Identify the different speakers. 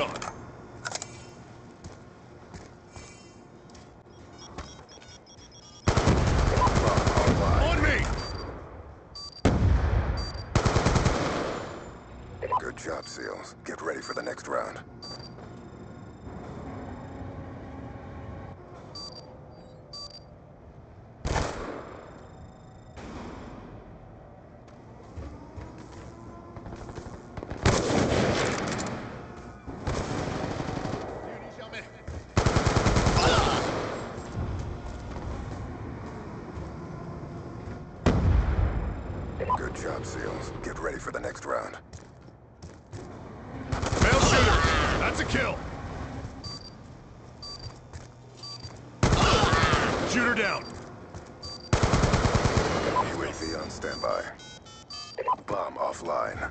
Speaker 1: On me!
Speaker 2: Good job, SEALs. Get ready for the next round. Good job, SEALs. Get ready for the next round.
Speaker 1: Male shooter! That's a kill! Shooter down.
Speaker 2: UAV on standby. Bomb offline.